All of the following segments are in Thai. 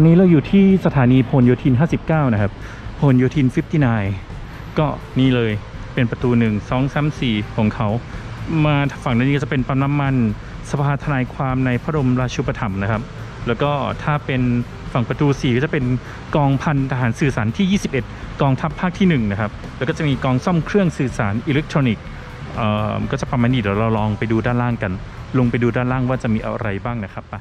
อนนี้เราอยู่ที่สถานีพหลโยธิน 59 นะครับพหลโยธิน 59 ก็นี่เลยเป็นประตู 1 2 3 4 ของเขา มาฝั่งนี้ก็จะเป็นปั๊มน้ำมันสภาทนายความในพระบรมราชูปถัมภ์นะครับ แล้วก็ถ้าเป็นฝั่งประตู 4 ก็จะเป็นกองพันทหารสื่อสารที่ 21 กองทัพภาคที่ 1 นะครับ แล้วก็จะมีกองซ่อมเครื่องสื่อสารอิเล็กทรอนิกส์เอ่อก็จะประมาณนี้เดี๋ยวเราลองไปดูด้านล่างกัน ลงไปดูด้านล่างว่าจะมีอะไรบ้างนะครับไป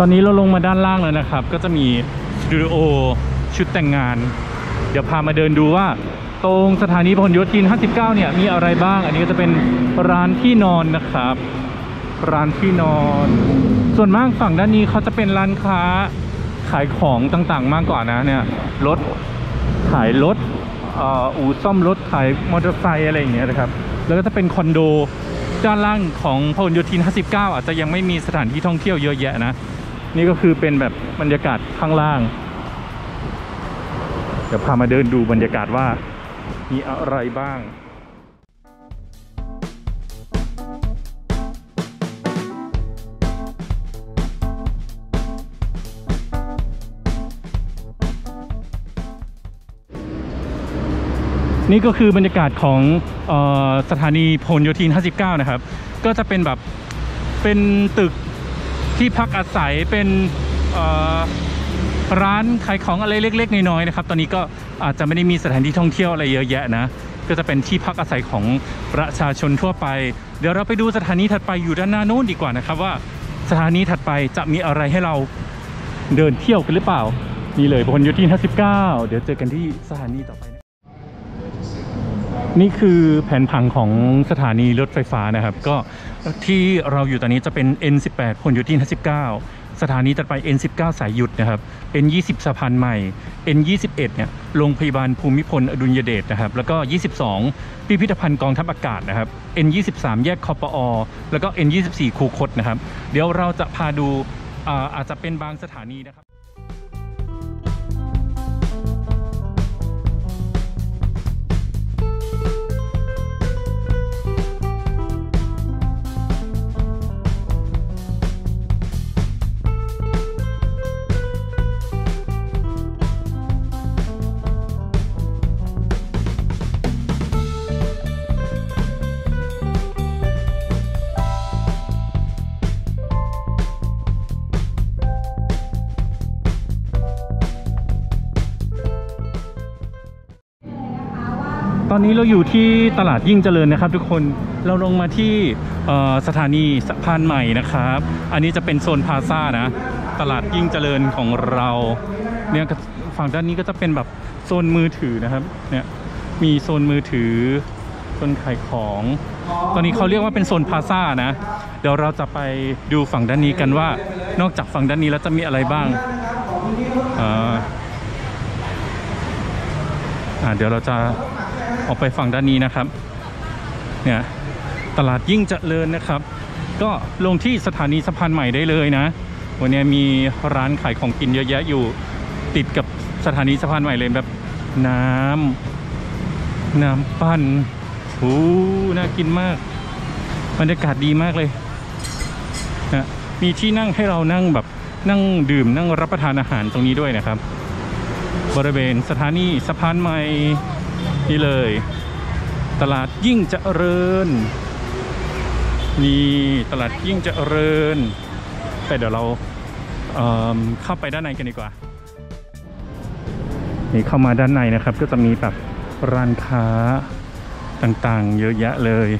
ตอนนี้เราลงมาด้านล่างแล้วนะครับ ก็จะมีสตูดิโอชุดแต่งงาน เดี๋ยวพามาเดินดูว่า ตรงสถานีพหลโยธิน 59 เนี่ย มีอะไรบ้าง อันนี้ก็จะเป็นร้านที่นอนนะครับ ร้านที่นอน ส่วนมากฝั่งด้านนี้เขาจะเป็นร้านค้าขายของต่างๆ มากกว่านะเนี่ยรถขายรถออู่ซ่อมรถขายมอเตอร์ไซค์อะไรอย่างเงี้ยนะครับ แล้วก็จะเป็นคอนโดด้านล่างของพหลโยธิน 59 อาจจะยังไม่มีสถานที่ท่องเที่ยวเยอะแยะนะ นี่ก็คือเป็นแบบบรรยากาศข้างล่าง เดี๋ยวพามาเดินดูบรรยากาศว่า มีอะไรบ้างนี่ก็คือบรรยากาศของออสถานีพหลโยธิน 59 นะครับ ก็จะเป็นแบบเป็นตึก ที่พักอาศัยเป็นร้านขายของอะไรเล็ก ๆ น้อยๆนะครับ ตอนนี้ก็อาจจะไม่ได้มีสถานที่ท่องเที่ยวอะไรเยอะแยะนะ ก็จะเป็นที่พักอาศัยของประชาชนทั่วไป เดี๋ยวเราไปดูสถานีถัดไปอยู่ด้านหน้านู้นดีกว่านะครับว่าสถานีถัดไปจะมีอะไรให้เราเดินเที่ยวกันหรือเปล่า นี่เลยพหลโยธิน59 เดี๋ยวเจอกันที่สถานีต่อไปนะนี่คือแผนผังของสถานีรถไฟฟ้านะครับ ก็ ที่เราอยู่ตอนนี้จะเป็น N18 พลโยธิน59 สถานีตัดไป N19 สายหยุดนะครับ N20 สะพานใหม่ N21 เนี่ยโรงพยาบาลภูมิพลอดุลยเดชนะครับ แล้วก็ 22 พิพิธภัณฑ์กองทัพอากาศนะครับ N23 แยกคอปอ แล้วก็ N24 คูคตนะครับ เดี๋ยวเราจะพาดูอาอาจจะเป็นบางสถานีนะครับ อนนี้เราอยู่ที่ตลาดยิ่งเจริญนะครับ ทุกคนเราลงมาที่สถานีสะพานใหม่นะครับ อันนี้จะเป็นโซนพาซ่านะ ตลาดยิ่งเจริญของเราเนี่ยฝั่งด้านนี้ก็จะเป็นแบบโซนมือถือนะครับเนี่ยมีโซนมือถือโซนขายของ ตอนนี้เขาเรียกว่าเป็นโซนพาซ่านะ เดี๋ยวเราจะไปดูฝั่งด้านนี้กันว่า นอกจากฝั่งด้านนี้แล้วจะมีอะไรบ้างอ่าเดี๋ยวเราจะ ออกไปฝั่งด้านนี้นะครับ เนี่ยตลาดยิ่งเจริญนะครับ ก็ลงที่สถานีสะพานใหม่ได้เลยนะ วันนี้มีร้านขายของกินเยอะแยะอยู่ติดกับสถานีสะพานใหม่เลยแบบน้ำน้ำปั้นโอ้น่ากินมากบรรยากาศดีมากเลยนะมีที่นั่งให้เรานั่งแบบนั่งดื่มนั่งรับประทานอาหารตรงนี้ด้วยนะครับ บริเวณสถานีสะพานใหม่ นี่เลย ตลาดยิ่งเจริญ นี่ตลาดยิ่งเจริญไปเดี๋ยวเราเเข้าไปด้านในกันดีกว่า นี่เข้ามาด้านในนะครับ ก็จะมีแบบร้านค้าต่างๆ เยอะแยะเลย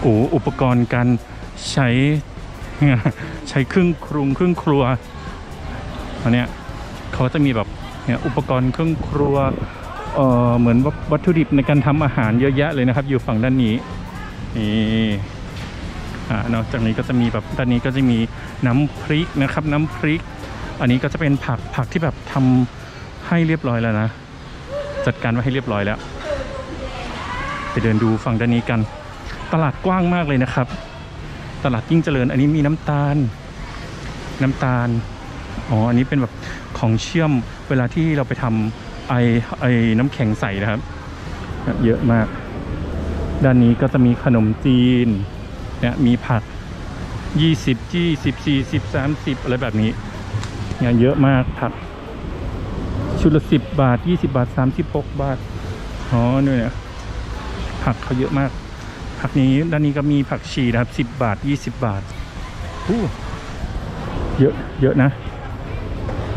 โอ้อุปกรณ์การใช้ใช้เครื่องครุงเครื่องครัวอันเนี้ยเขาจะมีแบบเนี่ยอุปกรณ์เครื่องครัว เอ่อเหมือนวัตถุดิบในการทำอาหารเยอะแยะเลยนะครับ อยู่ฝั่งด้านนี้นี่อ่านอกจากนี้ก็จะมีแบบด้านนี้ก็จะมีน้ำพริกนะครับ น้ำพริก อันนี้ก็จะเป็นผักผักที่แบบทำให้เรียบร้อยแล้วนะ จัดการไว้ให้เรียบร้อยแล้ว ไปเดินดูฝั่งด้านนี้กัน ตลาดกว้างมากเลยนะครับ ตลาดยิ่งเจริญ อันนี้มีน้ำตาล น้ำตาลอ๋ออันนี้เป็นแบบของเชื่อมเวลาที่เราไปทำ ไอไอน้ำแข็งใสนะครับ เยอะมาก ด้านนี้ก็จะมีขนมจีนเนี่ยมีผัก 20 20 40 30 อะไรแบบนี้เนี่ยเยอะมากผัก ชุดละ 10 บาท 20 บาท 36 บาทอ๋อเนี่ยผักเขาเยอะมาก ผักนี้ด้านนี้ก็มีผักชีนะครับ 10 บาท 20 บาทอู้เยอะเยอะนะ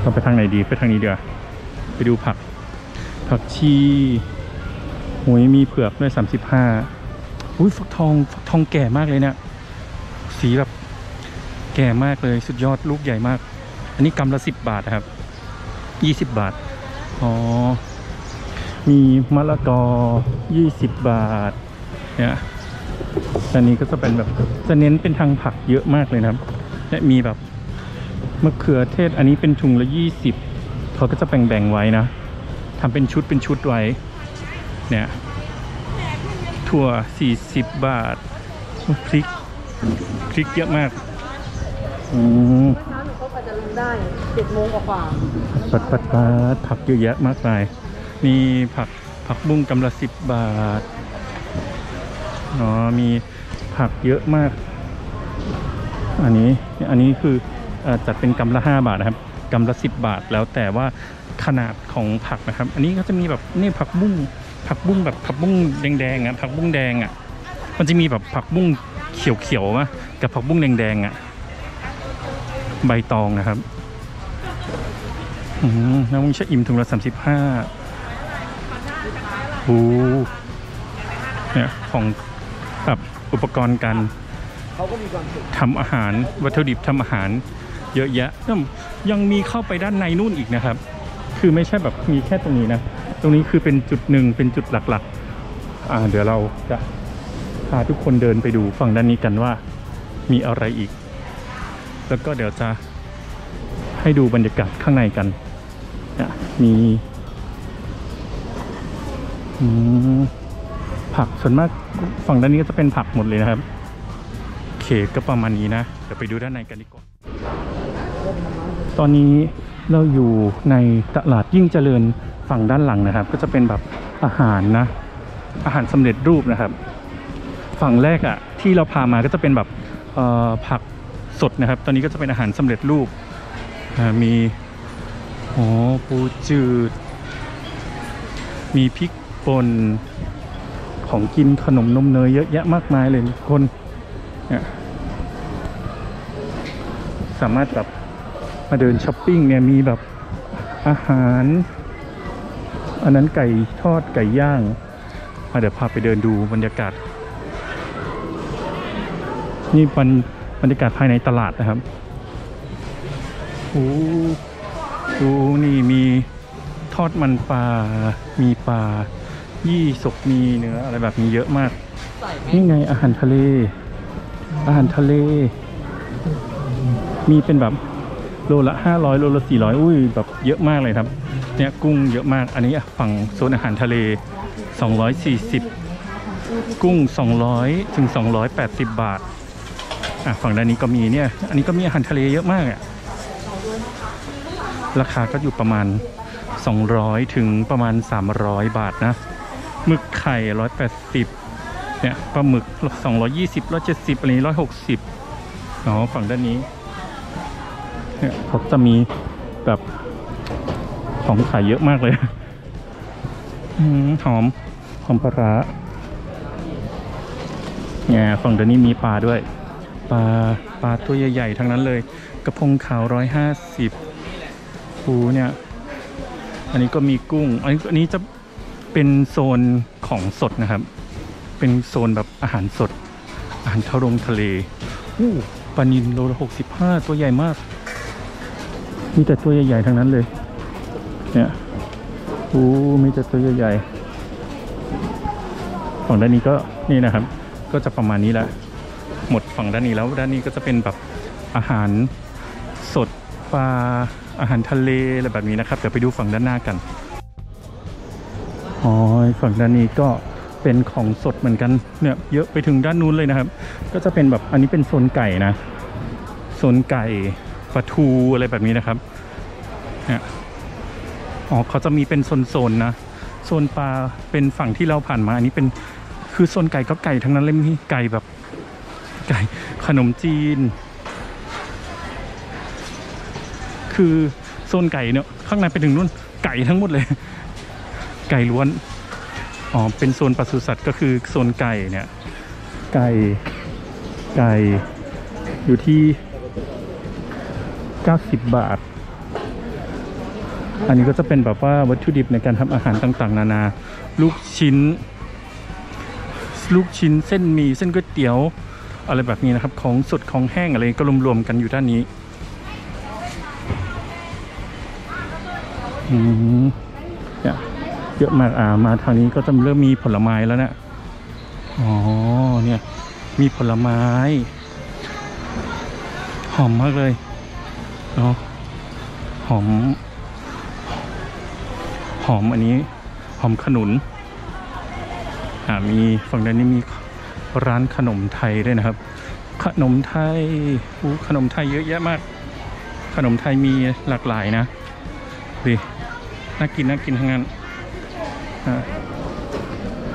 เราไปทางไหนดีไปทางนี้เดี๋ยวไปดูผัก ผักชีโอ้ยมีเผือกด้วย35อุ้ยฟักทองฟักทองแก่มากเลยเนี่ยสีแบบแก่มากเลยสุดยอดลูกใหญ่มาก อันนี้กำละ10บบาทครับ20บาท อ๋อ มีมะละกอ20บาท เนี่ยอันนี้ก็จะเป็นแบบจะเน้นเป็นทางผักเยอะมากเลยนะครับ และมีแบบมะเขือเทศอันนี้เป็นถุงละ20เขาก็จะแบ่งๆไว้นะ ทำเป็นชุดเป็นชุดไว้ เนี่ย ถั่ว 40 บาท พริก พริกเยอะมากอืมเขาไปจะลงได้เจ็ดโมงกว่าปัดปัดปัดผักเยอะแยะมากมายมีผักผักบุ้งกำละสิบบาทอ๋อมีผักเยอะมาก อันนี้อันนี้คืออจัดเป็นกำละห้าบาทนะครับ กำละสิบบาท แล้วแต่ว่าขนาดของผักนะครับ อันนี้ก็จะมีแบบนี่ผักบุ้งผักบุ้งแบบผักบุ้งแดงๆอะผักบุ้งแดงอะมันจะมีแบบผักบุ้งเขียวๆมะกับผักบุ้งแดงๆอะใบตองนะครับอืมน้ำมันชะอิ่มถุงละสามสิบห้าโอ้เนี่ยของแบบอุปกรณ์การทำอาหารวัตถุดิบทำอาหาร เยอะแยะยังมีเข้าไปด้านในนู่นอีกนะครับ คือไม่ใช่แบบมีแค่ตรงนี้นะ ตรงนี้คือเป็นจุดหนึ่งเป็นจุดหลักๆอ่าเดี๋ยวเราจะพาทุกคนเดินไปดูฝั่งด้านนี้กันว่ามีอะไรอีก แล้วก็เดี๋ยวจะให้ดูบรรยากาศข้างในกันนะมีผักส่วนมากฝั่งด้านนี้ก็จะเป็นผักหมดเลยนะครับโอเคก็ประมาณนี้นะ เดี๋ยวไปดูด้านในกันดีกว่า ตอนนี้เราอยู่ในตลาดยิ่งเจริญฝั่งด้านหลังนะครับ ก็จะเป็นแบบอาหารนะ อาหารสำเร็จรูปนะครับ ฝั่งแรกอะ่ะที่เราพามาก็จะเป็นแบบผักสดนะครับ ตอนนี้ก็จะเป็นอาหารสำเร็จรูปมีโอ้ปูจืด มีพริกป่นของกินขนมนมเนยเยอะแยะมากมายเลยทุกคนเนี่ยสามารถแบบ มาเดินช้อปปิ้งเนี่ยมีแบบอาหาร อันนั้นไก่ทอดไก่ย่างมาเดี๋ยวพาไปเดินดูบรรยากาศ นี่บรรบรรยากาศภายในตลาดนะครับโอ้ดูนี่มีทอดมันปลา มีปลา ยี่สกมีเนื้ออะไรแบบนี้เยอะมาก นี่ไงอาหารทะเล อาหารทะเล มีเป็นแบบ โลละห้าร้อยโลละสี่ร้อยอุ้ยแบบเยอะมากเลยครับ เนี่ยกุ้งเยอะมาก อันนี้ฝั่งโซนอาหารทะเลสองร้อยสี่สิบกุ้งสองร้อยถึงสองร้อยแปดสิบบาท อะฝั่งด้านนี้ก็มีเนี่ย อันนี้ก็มีอาหารทะเลเยอะมากอะ ราคาก็อยู่ประมาณ 200 ถึงประมาณ 300 บาทนะ หมึกไข่ 180 เนี่ยปลาหมึก 220 170อะไรนี้160อ๋อฝั่งด้านนี้ เนี่ยเขาจะมีแบบของขายเยอะมากเลยหอมหอมปลาเนี่ยฝั่งด้านนี้มีปลาด้วย ปลาปลาตัวใหญ่ๆทั้งนั้นเลย กระพงขาว150ปูเนี่ย อันนี้ก็มีกุ้ง อันนี้อันนี้จะเป็นโซนของสดนะครับ เป็นโซนแบบอาหารสด อาหารทะลงทะเลอู้ปลานินโลละหกสิบห้าตัวใหญ่มาก มีแต่ตัวใหญ่ๆทั้งนั้นเลย เนี่ยโอ้มีแต่ตัวใหญ่ๆฝั่งด้านนี้ก็นี่นะครับ ก็จะประมาณนี้แหละหมดฝั่งด้านนี้แล้วด้านนี้ก็จะเป็นแบบอาหารสดปลาอาหารทะเลอะไรแบบนี้นะครับเดี๋ยวไปดูฝั่งด้านหน้ากันอ๋อฝั่งด้านนี้ก็เป็นของสดเหมือนกันเนี่ยเยอะไปถึงด้านนู้นเลยนะครับ ก็จะเป็นแบบอันนี้เป็นโซนไก่นะโซนไก่ ปลาทูอะไรแบบนี้นะครับเนี่ยอ๋อเขาจะมีเป็นโซนๆนะโซนปลาเป็นฝั่งที่เราผ่านมาอันนี้เป็นคือโซนไก่ก็ไก่ทั้งนั้นเลยมีไก่แบบไก่ขนมจีน คือโซนไก่เนี่ยข้างในไปถึงนู่นไก่ทั้งหมดเลย ไก่ล้วนอ๋อเป็นโซนปศุสัตว์ก็คือโซนไก่เนี่ย ไก่ไก่อยู่ที่ 90 บาท อันนี้ก็จะเป็นแบบว่าวัตถุดิบในการทำอาหารต่างๆ นานา ลูกชิ้น ลูกชิ้นเส้นหมีเส้นก๋วยเตี๋ยว อะไรแบบนี้นะครับ ของสดของแห้งอะไรก็รวมๆกันอยู่ด้านนี้อืมเนี่ยเยอะมากอ่ามาทางนี้ก็จะเริ่มมีผลไม้แล้วเนะี่ยอ๋อเนี่ยมีผลไม้ หอมมากเลย เนาะหอม หอมอันนี้ หอมขนุนอ่ามีฝั่งด้านนี้มีร้านขนมไทยด้วยนะครับ ขนมไทยอู้ขนมไทยเยอะแยะมาก ขนมไทยมีหลากหลายนะดิน่ากินน่ากินทั้งนั้นอ่า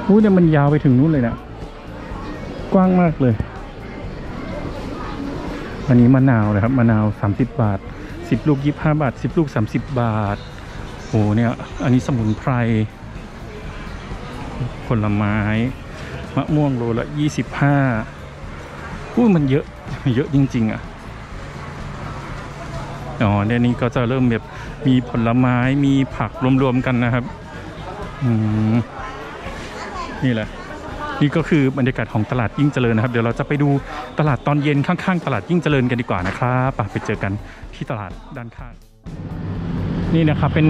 อู้เนี่ยมันยาวไปถึงนู้นเลยนะกว้างมากเลย อันนี้มะนาวนะครับมะนาว 30 บาท 10 ลูก 25 บาท 10 ลูก 30 บาทโอ้เนี่ยอันนี้สมุนไพรผลไม้มะม่วงโลละ 25อู้มันเยอะเยอะจริง ๆ อะอ๋อเดี๋ยวนี้ก็จะเริ่มแบบมีผลไม้มีผักรวม ๆ กันนะครับ อืม นี่แหละ นี่ก็คือบรรยากาศของตลาดยิ่งเจริญนะครับ เดี๋ยวเราจะไปดูตลาดตอนเย็นข้างๆ ตลาดยิ่งเจริญกันดีกว่านะครับไปไปเจอกันที่ตลาดด้านข้างนี่นะครับเป็น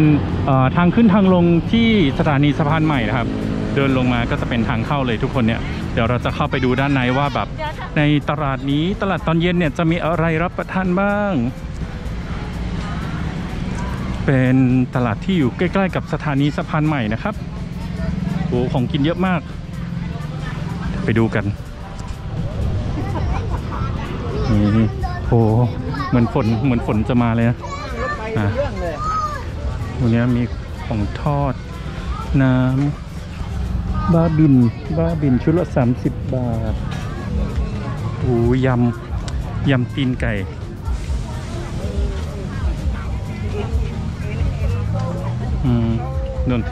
ทางขึ้นทางลงที่สถานีสะพานใหม่นะครับ เดินลงมาก็จะเป็นทางเข้าเลยทุกคนเนี่ยเดี๋ยวเราจะเข้าไปดูด้านในว่าแบบในตลาดนี้ตลาดตอนเย็นเนี่ยจะมีอะไรรับประทานบ้าง เป็นตลาดที่อยู่ใกล้ ๆ กับสถานีสะพานใหม่นะครับโอ้ของกินเยอะมาก ไปดูกันนี่โอ้เหมือนฝนเหมือนฝนจะมาเลยนะวันนี้มีของทอด น้ำบ้าบิน บ้าบินชุดละ 30 บาทโอ้ยำยำตีนไก่อืมนุ่น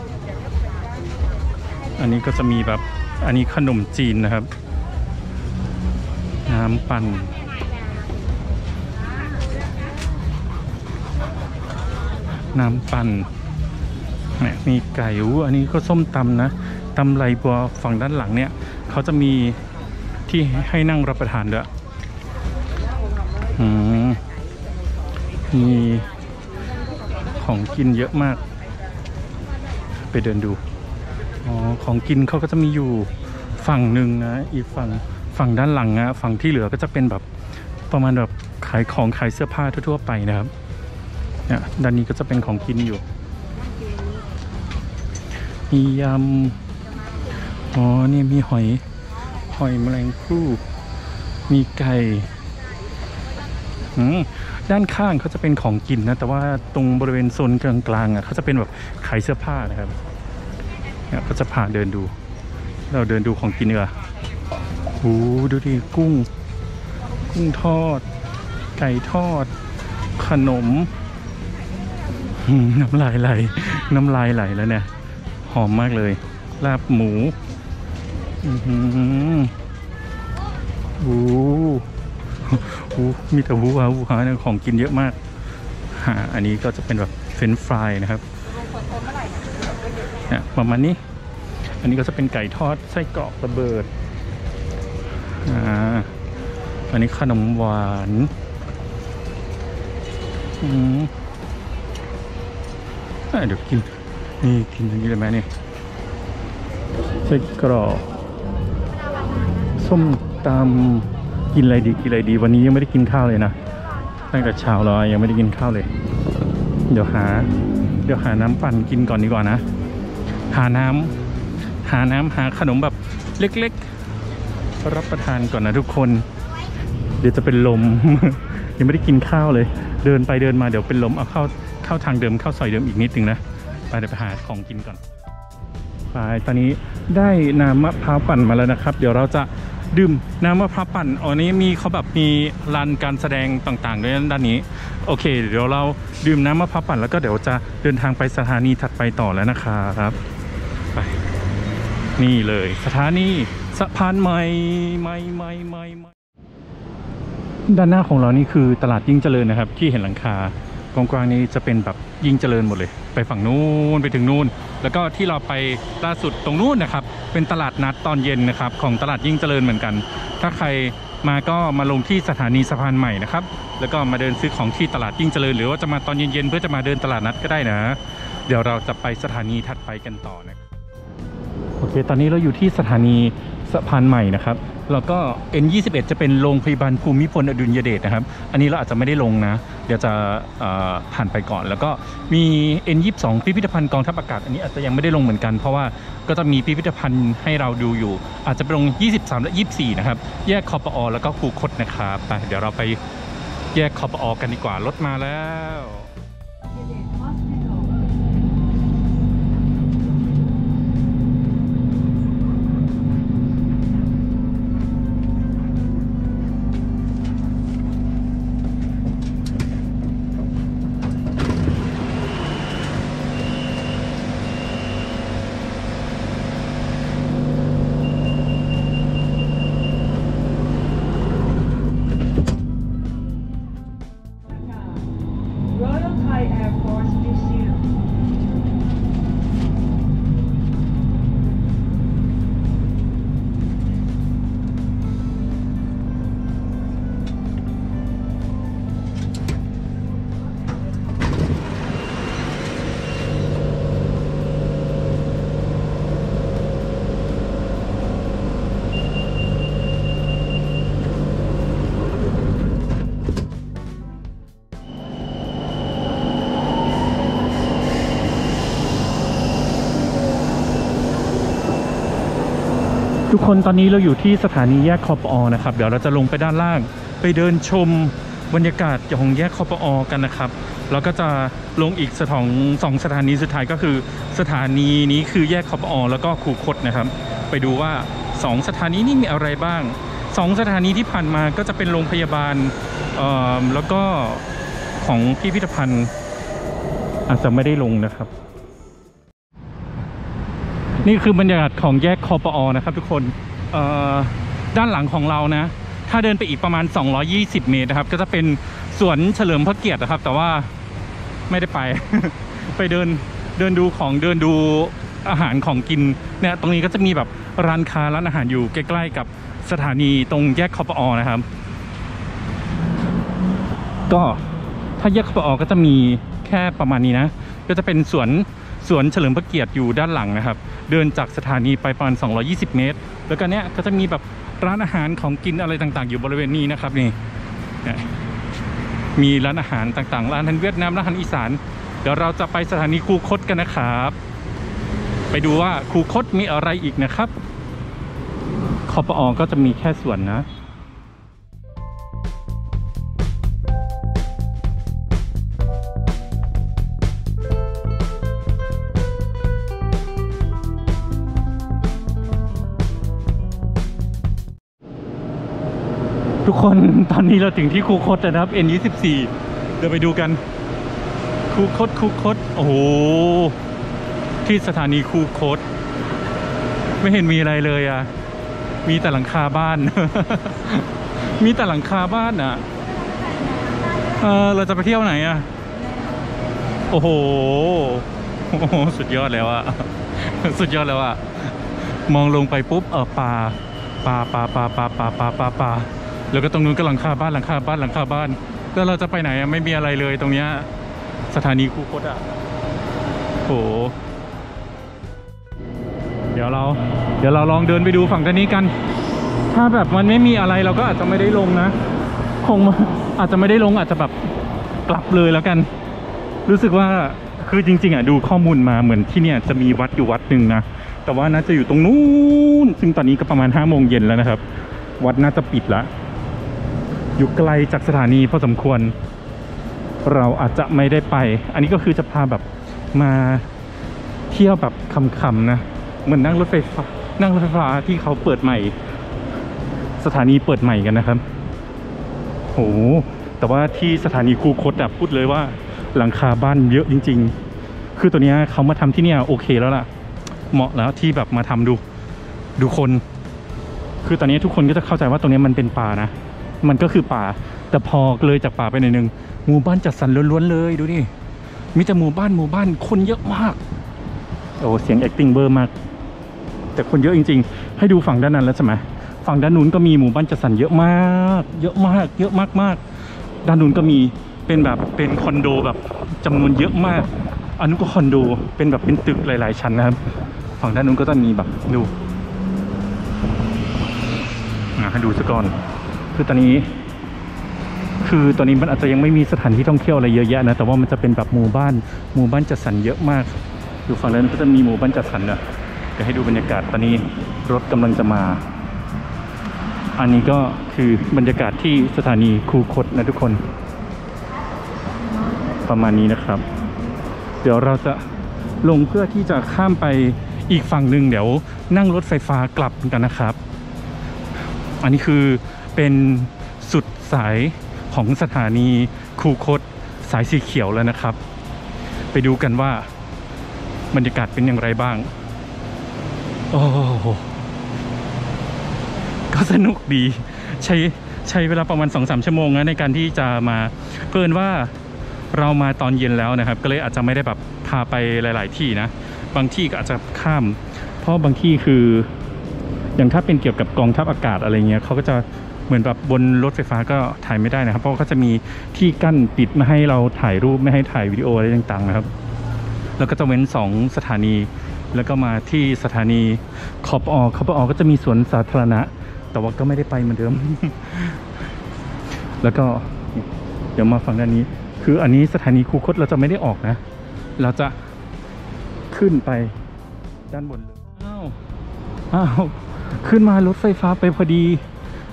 อันนี้ก็จะมีแบบ อันนี้ขนมจีนนะครับ น้ำปั่นน้ำปั่นเนี่ยมีไก่อู้อันนี้ก็ส้มตำนะตำไรบัวฝั่งด้านหลังเนี่ย เขาจะมีที่ให้นั่งรับประทานด้วยมีของกินเยอะมาก ไปเดินดู อ๋อของกินเขาก็จะมีอยู่ฝั่งหนึ่งนะ อีกฝั่งฝั่งด้านหลังนะฝั่งที่เหลือก็จะเป็นแบบประมาณแบบขายของขายเสื้อผ้าทั่วๆไปนะครับเนี่ยด้านนี้ก็จะเป็นของกินอยู่ มียำ อ๋อ นี่มีหอย หอยแมลงภู่ มีไก่ด้านข้างเขาจะเป็นของกินนะ แต่ว่าตรงบริเวณโซนกลางๆอะเขาจะเป็นแบบขายเสื้อผ้านะครับ เนี่ยก็จะพาเดินดู เราเดินดูของกินเนีกว่ยโอ้ดูดิกุ้ง กุ้งทอด ไก่ทอด ขนม น้ำลายไหล น้ำลายไหลแล้วเนี่ย หอมมากเลย ลาบหมูอือหือโอ้โหมีแต่หูหาหูหาเนี่ยของกินเยอะมาก อันนี้ก็จะเป็นแบบเฟรนช์ฟรายนะครับ ประมาณนี้ อันนี้ก็จะเป็นไก่ทอดไส้กรอกระเบิดอ่าอันนี้ขนมหวานอืมอะเดี๋ยวกินนี่กินอันนี้เลยไหมเนี่ยไส้กรอกส้มตำกินอะไรดีกินอะไรดี วันนี้ยังไม่ได้กินข้าวเลยนะตั้งแต่เช้าแล้วยังไม่ได้กินข้าวเลย เดี๋ยวหา เดี๋ยวหาน้ำปั่นกินก่อนดีกว่านะ หาน้ำหาน้ำหาขนมแบบเล็กๆ รับประทานก่อนนะทุกคน เดี๋ยวจะเป็นลม ยังไม่ได้กินข้าวเลย เดินไปเดินมาเดี๋ยวเป็นลมเอาเข้าเข้าทางเดิมเข้าซอยเดิมอีกนิดนึงนะไปเดี๋ยวไปหาของกินก่อนไปตอนนี้ได้น้ำมะพร้าวปั่นมาแล้วนะครับ เดี๋ยวเราจะดื่มน้ำมะพร้าวปั่นอ๋อนี้มีเขาแบบมีลานการแสดงต่างๆด้วยด้านนี้ โอเค เดี๋ยวเราดื่มน้ำมะพร้าวปั่นแล้วก็เดี๋ยวจะเดินทางไปสถานีถัดไปต่อแล้วนะครับ นี่เลยสถานีสะพานใหม่ใหม่ใหม่ใหม่ด้านหน้าของเรานี่คือตลาดยิ่งเจริญนะครับ ที่เห็นหลังคากว้างๆนี้จะเป็นแบบยิ่งเจริญหมดเลย ไปฝั่งนู้นไปถึงนู้น แล้วก็ที่เราไปล่าสุดตรงนู้นนะครับ เป็นตลาดนัดตอนเย็นนะครับ ของตลาดยิ่งเจริญเหมือนกัน ถ้าใครมาก็มาลงที่สถานีสะพานใหม่นะครับ แล้วก็มาเดินซื้อของที่ตลาดยิ่งเจริญ หรือว่าจะมาตอนเย็นๆเพื่อจะมาเดินตลาดนัดก็ได้นะ เดี๋ยวเราจะไปสถานีถัดไปกันต่อนะครับ โอเค ตอนนี้เราอยู่ที่สถานีสะพานใหม่นะครับ แล้วก็ N21 จะเป็นโรงพยาบาลภูมิพลอดุลยเดชนะครับ อันนี้เราอาจจะไม่ได้ลงนะ เดี๋ยวจะผ่านไปก่อน แล้วก็มี N22 พิพิธภัณฑ์กองทัพอากาศ อันนี้อาจจะยังไม่ได้ลงเหมือนกัน เพราะว่าก็จะมีพิพิธภัณฑ์ให้เราดูอยู่ อาจจะไปลง 23 และ 24 นะครับ แยกคอปอแล้วก็คูคตนะครับ ไป เดี๋ยวเราไปแยกคอปอกันดีกว่า รถมาแล้ว คนตอนนี้เราอยู่ที่สถานีแยกคอปอนะครับ เดี๋ยวเราจะลงไปด้านล่าง ไปเดินชมบรรยากาศของแยกคอปอกันนะครับ แล้วก็จะลงอีกสถองสองสถานีสุดท้ายก็คือ สถานีนี้คือแยกคอปอแล้วก็คูคตนะครับ ไปดูว่าสองสถานีนี้มีอะไรบ้างสองสถานีที่ผ่านมาก็จะเป็นโรงพยาบาลแล้วก็ของพิพิธภัณฑ์อาจจะไม่ได้ลงนะครับ นี่คือบรรยากาศของแยกคอปอนะครับทุกคนด้านหลังของเรานะ ถ้าเดินไปอีกประมาณ 220 เมตรนะครับ ก็จะเป็นสวนเฉลิมพระเกียรตินะครับ แต่ว่าไม่ได้ไป ไปเดินเดินดูของเดินดูอาหารของกินเนี่ยตรงนี้ก็จะมีแบบร้านค้าร้านอาหารอยู่ใกล้ๆกับสถานีตรงแยกคอปอนะครับ ก็ถ้าแยกคอปอก็จะมีแค่ประมาณนี้นะ ก็จะเป็นสวน สวนเฉลิมพระเกียรติอยู่ด้านหลังนะครับ เดินจากสถานีไปประมาณ 220 เมตร แล้วก็เนี้ยก็จะมีแบบร้านอาหารของกินอะไรต่างๆ อยู่บริเวณนี้นะครับนี่มีร้านอาหารต่างๆ ร้านอาหารเวียดนามร้านอาหารอีสาน เดี๋ยวเราจะไปสถานีคูคตกันนะครับ ไปดูว่าคูคตมีอะไรอีกนะครับคอปอก็จะมีแค่ส่วนนะ คนตอนนี้เราถึงที่คูคตนะครับ N24 เดี๋ยวไปดูกัน คูคตคูคตโอ้โหที่สถานีคูคต ไม่เห็นมีอะไรเลยอะ มีแต่หลังคาบ้าน มีแต่หลังคาบ้านอะ เออเราจะไปเที่ยวไหนอะ โอ้โหโอ้โหสุดยอดแล้วอะ สุดยอดแล้วอะ มองลงไปปุ๊บเออป่าป่าป่าป่าป่าป่าป่าป่าป่า แล้วก็ตรงนู้นก็หลังคาบ้านหลังคาบ้านหลังคาบ้านแล้วเราจะไปไหนไม่มีอะไรเลยตรงเนี้ยสถานีคูคตอะโหเดี๋ยวเรา เดี๋ยวเราลองเดินไปดูฝั่งด้านนี้กัน ถ้าแบบมันไม่มีอะไรเราก็อาจจะไม่ได้ลงนะ คงอาจจะไม่ได้ลงอาจจะแบบกลับเลยแล้วกัน รู้สึกว่าคือจริง ๆอะดูข้อมูลมาเหมือนที่เนี่ยจะมีวัดอยู่วัดหนึ่งนะ แต่ว่าน่าจะอยู่ตรงนู้นซึ่งตอนนี้ก็ประมาณ5้าโมงเย็นแล้วนะครับ วัดน่าจะปิดละ อยู่ไกลจากสถานีพอสมควร เราอาจจะไม่ได้ไป อันนี้ก็คือจะพาแบบมาเที่ยวแบบคำๆนะ เหมือนนั่งรถไฟฟ้านั่งรถไฟฟ้าที่เขาเปิดใหม่ สถานีเปิดใหม่กันนะครับโหแต่ว่าที่สถานีคูคตอะพูดเลยว่าหลังคาบ้านเยอะจริง ๆ คือตัวนี้เขามาทำที่เนี่ยโอเคแล้วล่ะ เหมาะแล้วที่แบบมาทำดู ดูคน คือตอนนี้ทุกคนก็จะเข้าใจว่าตรงนี้มันเป็นป่านะ มันก็คือป่า แต่พอเลยจากป่าไปหน่อยนึงหมู่บ้านจัดสรรล้วนๆเลยดูนี่มีแต่หมู่บ้านหมู่บ้านคนเยอะมากโอ้เสียง acting เบอร์มาก แต่คนเยอะจริง ๆ ให้ดูฝั่งด้านนั้นแล้วใช่ไหมฝั่งด้านนู้นก็มีหมู่บ้านจัดสรรเยอะมาก เยอะมาก เยอะมากมากด้านนู้นก็มีเป็นแบบเป็นคอนโดแบบจำนวนเยอะมาก อันนู้นก็คอนโดเป็นแบบเป็นตึกหลาย ๆ ชั้นนะครับ ฝั่งด้านนู้นก็จะมีแบบดูอะให้ดูซะก่อน คือตอนนี้ คือตอนนี้มันอาจจะยังไม่มีสถานที่ท่องเที่ยวอะไรเยอะแยะนะแต่ว่ามันจะเป็นแบบหมู่บ้านหมู่บ้านจัดสรรเยอะมากอยู่ฝั่งนั้นก็จะมีหมู่บ้านจัดสรรนะเดี๋ยวให้ดูบรรยากาศตอนนี้รถกำลังจะมา อันนี้ก็คือบรรยากาศที่สถานีคูคตนะทุกคน ประมาณนี้นะครับ เดี๋ยวเราจะลงเพื่อที่จะข้ามไปอีกฝั่งหนึ่งเดี๋ยวนั่งรถไฟฟ้ากลับกันนะครับ อันนี้คือ เป็นสุดสายของสถานีคูคตสายสีเขียวแล้วนะครับ ไปดูกันว่าบรรยากาศเป็นอย่างไรบ้าง โอ้โหก็สนุกดีใช้ใช้เวลาประมาณ2อสชั่วโมงนะในการที่จะมาเพิ่นว่าเรามาตอนเย็นแล้วนะครับ ก็เลยอาจจะไม่ได้แบบพาไปหลาย ๆ ที่นะ บางที่ก็อาจจะข้าม เพราะบางที่คือ อย่างถ้าเป็นเกี่ยวกับกองทัพอากาศอะไรเงี้ยเขาก็จะ เหมือนแบบบนรถไฟฟ้าก็ถ่ายไม่ได้นะครับ เพราะว่าเขาจะมีที่กั้นปิดไม่ให้เราถ่ายรูปไม่ให้ถ่ายวิดีโออะไรต่างๆนะครับ แล้วก็จะเว้นสองสถานี แล้วก็มาที่สถานีคอปอคอปอก็จะมีสวนสาธารณะ แต่ว่าก็ไม่ได้ไปเหมือนเดิม แล้วก็เดี๋ยวมาฟังด้านนี้ คืออันนี้สถานีคูคตเราจะไม่ได้ออกนะ เราจะขึ้นไปด้านบนเลยอ้าวอ้าวขึ้นมารถไฟฟ้าไปพอดี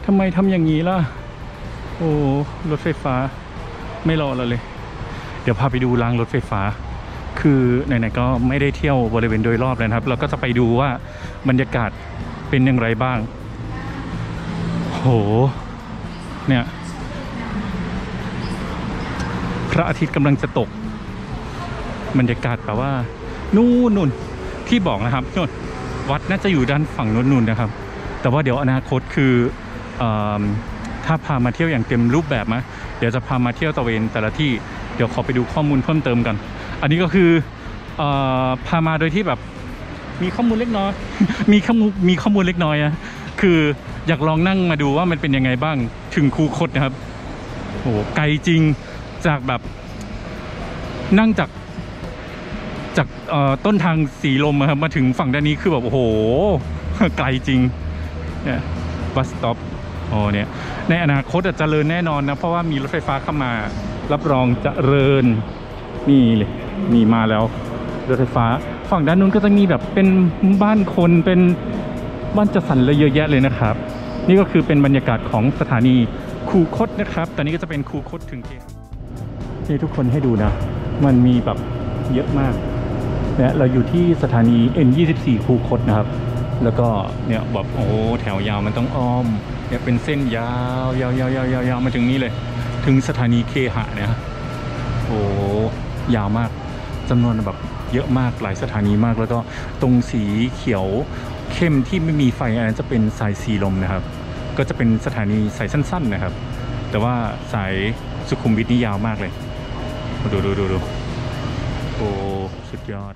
ทำไมทำอย่างนี้ล่ะ โอ้รถไฟฟ้าไม่รอเราเลย เดี๋ยวพาไปดูรางรถไฟฟ้า คือไหนๆก็ไม่ได้เที่ยวบริเวณโดยรอบเลยครับ เราก็จะไปดูว่าบรรยากาศเป็นอย่างไรบ้าง โห เนี่ย พระอาทิตย์กำลังจะตก บรรยากาศแบบว่า นู่นนู่นที่บอกนะครับนู่นวัดน่าจะอยู่ด้านฝั่งนู้นนู่นนะครับ แต่ว่าเดี๋ยวอนาคตคือ ถ้าพามาเที่ยวอย่างเต็มรูปแบบนะเดี๋ยวจะพามาเที่ยวตะเวนแต่ละที่เดี๋ยวขอไปดูข้อมูลเพิ่มเติมกัน อันนี้ก็คืออพามาโดยที่แบบมีข้อมูลเล็กน้อย มีข้อมูลมีข้อมูลเล็กน้อยอะคืออยากลองนั่งมาดูว่ามันเป็นยังไงบ้างถึงคูคตนะครับโอ้ไกลจริงจากแบบนั่งจากจากต้นทางสีลมครับมาถึงฝั่งด้านนี้คือแบบโอ้โหไกลจริงเนี่ยบัสสต็อป โอ้เนี่ยในอนาคตจะเจริญแน่นอนนะ เพราะว่ามีรถไฟฟ้าเข้ามา รับรองเจะเริญนี่เลยนี่มาแล้วรถไฟฟ้า ฝั่งด้านนู้นก็จะมีแบบเป็นบ้านคนเป็นบ้านจัดสรรเลยเยอะแยะเลยนะครับ นี่ก็คือเป็นบรรยากาศของสถานีคูคตนะครับ ตอนนี้ก็จะเป็นคูคตถึงเกนี่ทุกคนให้ดูนะ มันมีแบบเยอะมากเนี่ยเราอยู่ที่สถานี N24 คูคตนะครับ แล้วก็เนี่ยแบบโอ้แถวยาวมันต้องอ้อม เนี่ยเป็นเส้นยาวยาวยาวยาวยาวยาวมาถึงนี้เลย ถึงสถานีเคหะเนี่ยฮะโอ้ยาวมากจำนวนแบบเยอะมากหลายสถานีมาก แล้วก็ตรงสีเขียวเข้มที่ไม่มีไฟอันนั้นจะเป็นสายสีลมนะครับ ก็จะเป็นสถานีสายสั้น ๆนะครับ แต่ว่าสายสุขุมวิทนี่ยาวมากเลย ดูดูดูดูโอ้สุดยอด